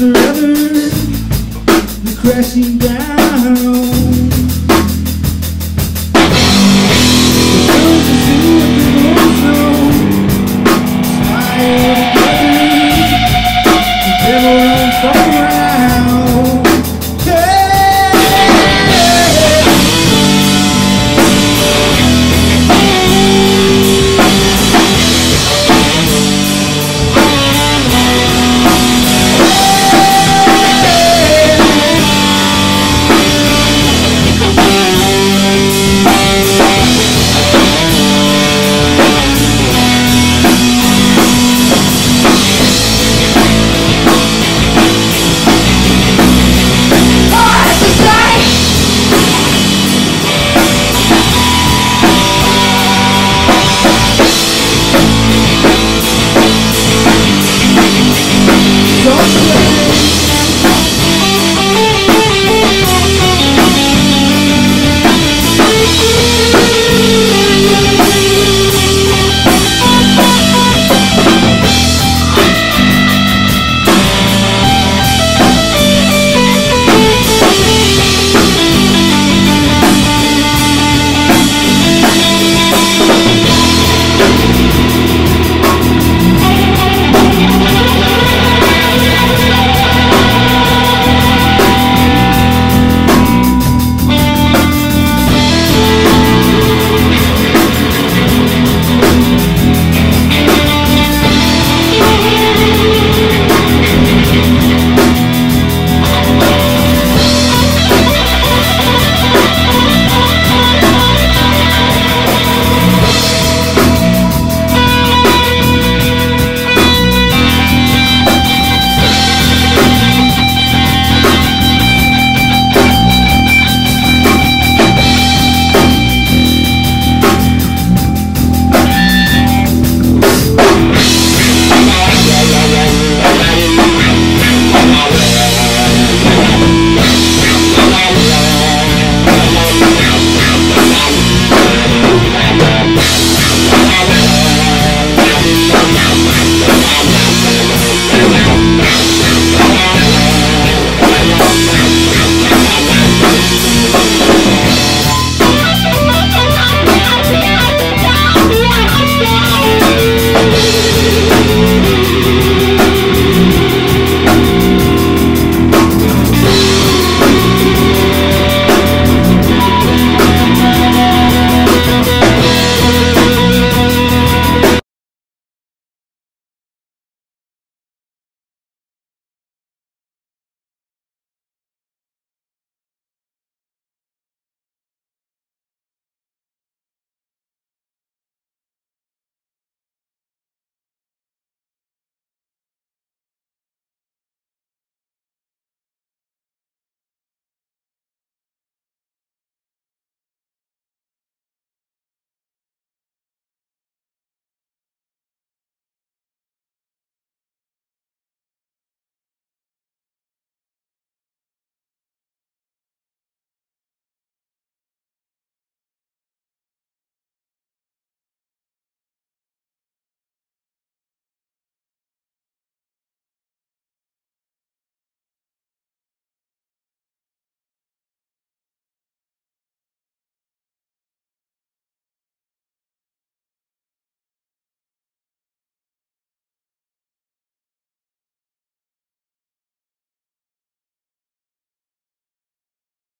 You're crashing down.